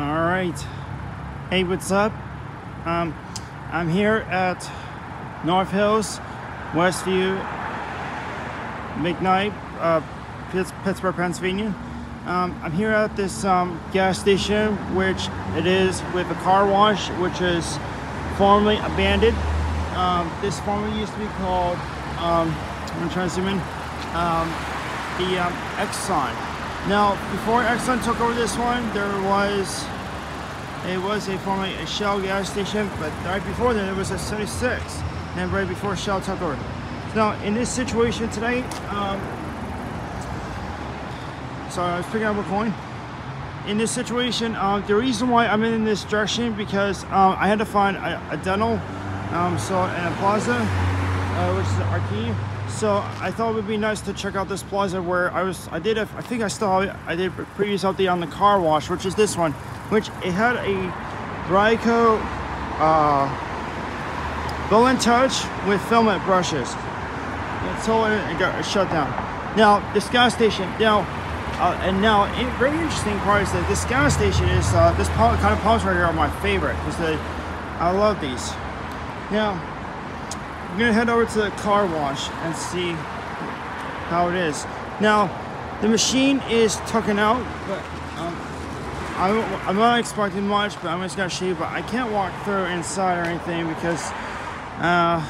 All right. Hey, what's up? Um, I'm here at North Hills, Westview, McKnight, uh, Pitts- Pittsburgh, Pennsylvania. Um, I'm here at this um, gas station, which it is with a car wash, which is formerly abandoned. Um, this formerly used to be called, um, I'm trying to zoom in, um, the um, Exxon. Now, before Exxon took over this one, there was it was a formerly a Shell gas station, but right before that it was a 76, and right before Shell took over. Now, in this situation today, um, sorry, I was picking up a coin. In this situation, um, the reason why I'm in this direction because um, I had to find a, a dental, um, so in a plaza, uh, which is Arcade. So I thought it would be nice to check out this plaza where I was. I did. A, I think I still. I did a previous update on the car wash, which is this one, which it had a Ryko uh, Bow and Touch with filament brushes. Until it it got shut down. Now this gas station. Now. Uh, and now, a very interesting part is that this gas station is uh, this kind of pumps right here are my favorite because I love these. Now, I'm gonna head over to the car wash and see how it is. Now, the machine is tucking out, but um, I'm, I'm not expecting much, but I'm just gonna show you. But I can't walk through inside or anything because uh,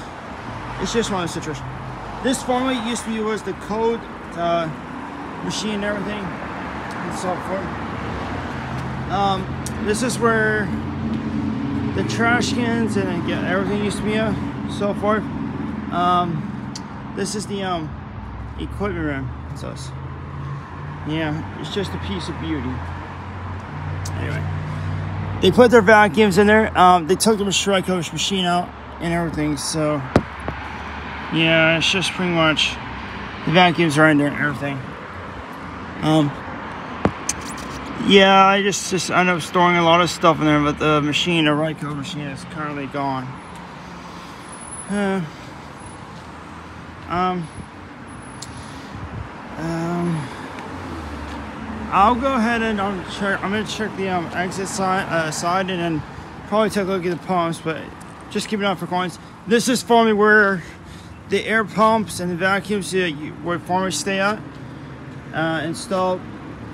it's just one of those situations. This formerly used to be was the code uh, machine and everything and so forth. Um, this is where the trash cans and everything used to be uh, so forth. Um, this is the um, equipment room. It's, yeah, it's just a piece of beauty. Anyway, they put their vacuums in there. Um, they took the Shrikeo's machine out and everything. So yeah, it's just pretty much the vacuums are in there and everything. Um, yeah, I just just end up storing a lot of stuff in there, but the machine, the Ryko machine, is currently gone. Um, um, I'll go ahead and um, check. I'm gonna check the um, exit side, uh, side, and then probably take a look at the pumps. But just keep it on for coins. This is for me where the air pumps and the vacuums uh, you- where farmers stay at uh, installed.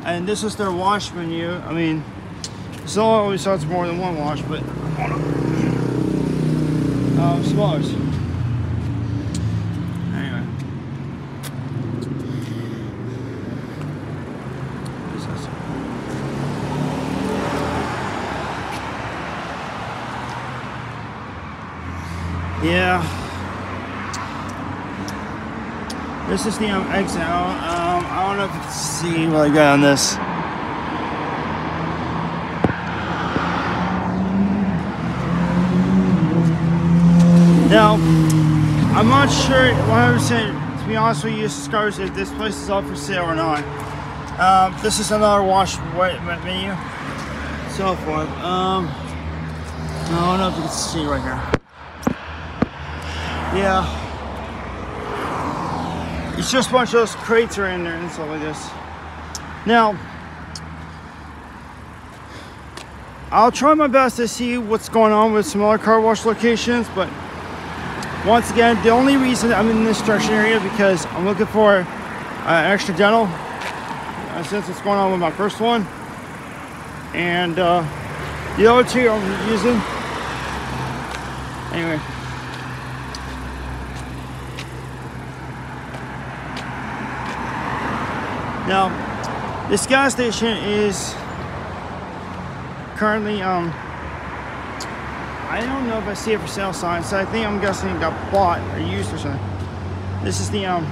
And this is their wash menu. I mean, it's all always has more than one wash, but um, smallers. Yeah. This is the um, exit. Um, I don't know if you can see what I got on this. Now, I'm not sure 100% to be honest with you, Scars, if this place is up for sale or not. Um, this is another wash white menu. So forth. Um, I don't know if you can see right here. Yeah. It's just a bunch of those crates are in there and stuff like this. Now, I'll try my best to see what's going on with some other car wash locations, but once again, the only reason I'm in this direction area because I'm looking for uh, extra dental uh, since what's going on with my first one, and uh, the other two I'm using. Anyway. Now, this gas station is currently, um, I don't know if I see it for sale sign, so I think I'm guessing it got bought or used or something. This is the, um,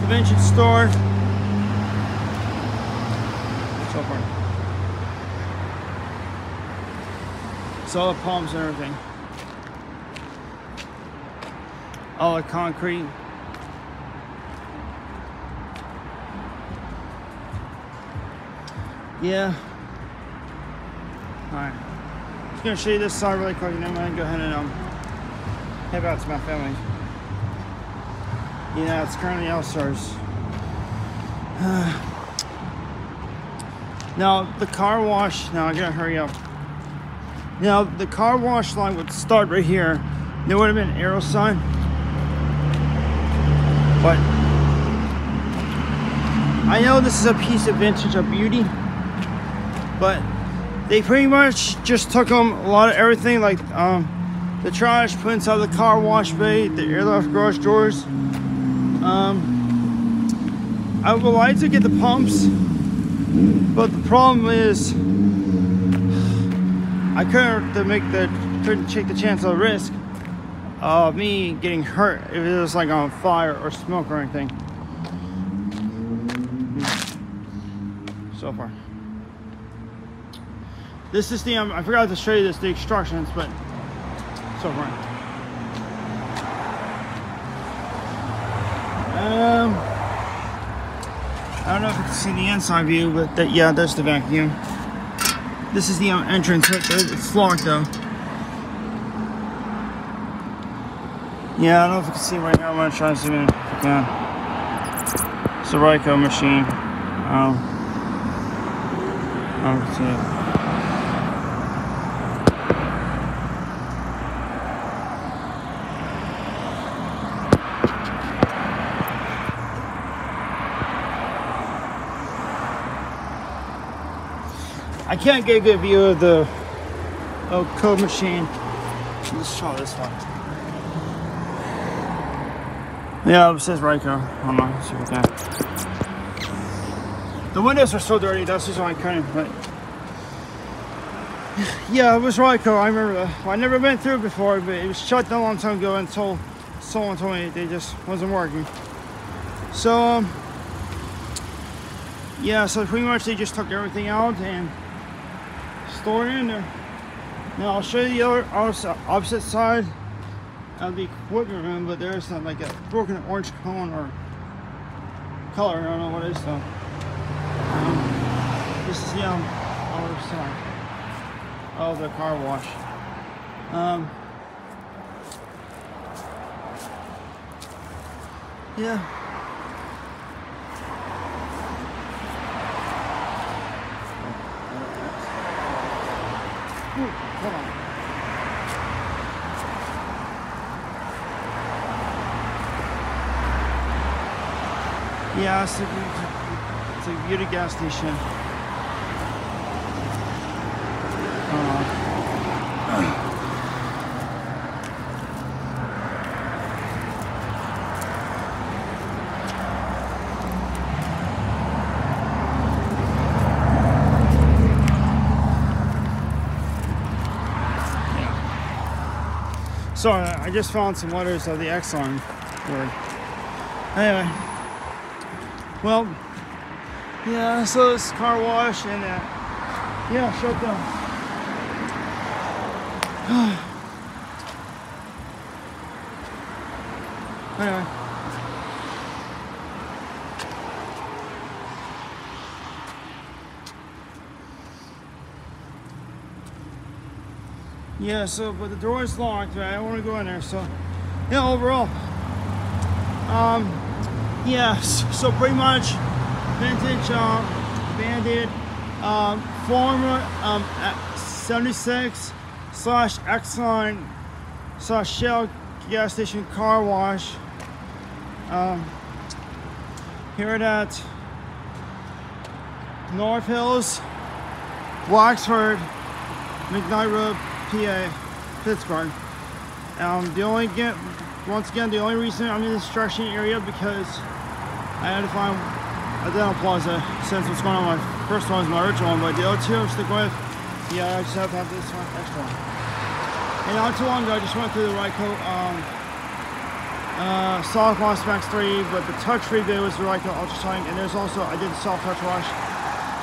convention store. So far. Solid palms and everything. All the concrete. Yeah. Alright. Just gonna show you this side really quick and then I'm go ahead and um head out to my family. Yeah, it's currently All Stars. Now the car wash. Now I gotta hurry up. Now the car wash line would start right here. There would have been an arrow sign, but I know this is a piece of vintage of beauty, but they pretty much just took them a lot of everything, like um, the trash, put inside the car wash bay, the airlock garage doors. Um, I would like to get the pumps, but the problem is I couldn't make the couldn't take the chance of risk of me getting hurt if it was like on fire or smoke or anything. So far. This is the, um, I forgot to show you this, the instructions, but so far. Um, I don't know if you can see the inside view, but that, yeah, that's the vacuum. This is the um, entrance. It's locked though. Yeah, I don't know if you can see right now. I'm gonna try to zoom in. Yeah. It's a Ryko machine. Um, I don't see it. I can't get a good view of the oh, code machine. Let's try this one. Yeah, it says. Hold on, if we can. The windows are so dirty, that's just why I couldn't, but yeah, it was Ryko. I remember that. I never been through before, but it was shut down a long time ago until someone told me they just wasn't working. So, um, yeah, so pretty much they just took everything out and stored it in there. Now I'll show you the other opposite side of the equipment room, but there's not like a broken orange cone or color. I don't know what it is though. Um, this is the um, other side of the car wash. Um, yeah. Hold on. Yeah, it's a, it's a beauty gas station. Uh, Sorry, I just found some letters of the Exxon word. Anyway, well, yeah, so this car wash and uh, yeah, shut down. anyway. Yeah, so, but the door is locked, right? I don't want to go in there, so, yeah, overall, um, yeah, so pretty much vintage, um, Bandit, um, former, um, 76 slash Exxon slash Shell gas station car wash, um, here at North Hills, Wexford, McKnight Road, PA, Pittsburgh. Um, the only get once again the only reason I'm in the construction area because I had to find a dental plaza since what's going on my first one is my original one, but the other two I'm sticking with. Yeah, I just have to have this one extra one. And not too long ago, I just went through the Ryko um, uh, Max 3, but the touch free bit was the Ryko Ultra Tank, and there's also I did the soft touch wash,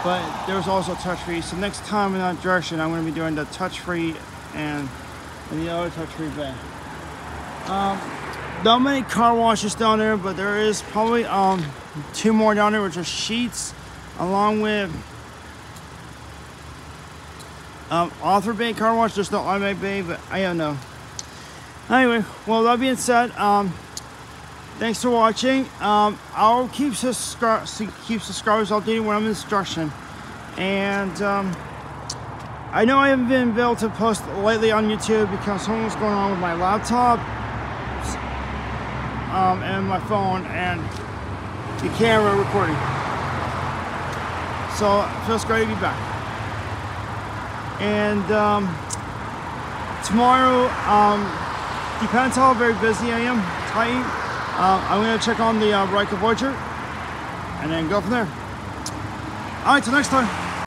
but there's also touch free. So next time in that direction, I'm going to be doing the touch free and, and the other touch free bay. Um, not many car washes down there, but there is probably um, two more down there, which are Sheetz, along with um, Author Bay car wash. There's no automatic bay, but I don't know. Anyway, well, that being said, um, thanks for watching. Um, I'll keep subscri keep subscribers updated when I'm in instruction. And um, I know I haven't been able to post lately on YouTube because something's going on with my laptop um, and my phone and the camera recording. So it feels great to be back. And um, tomorrow, um, depends how very busy I am, tight. Uh, I'm gonna check on the uh, Ryko Voyager and then go from there. All right, till next time.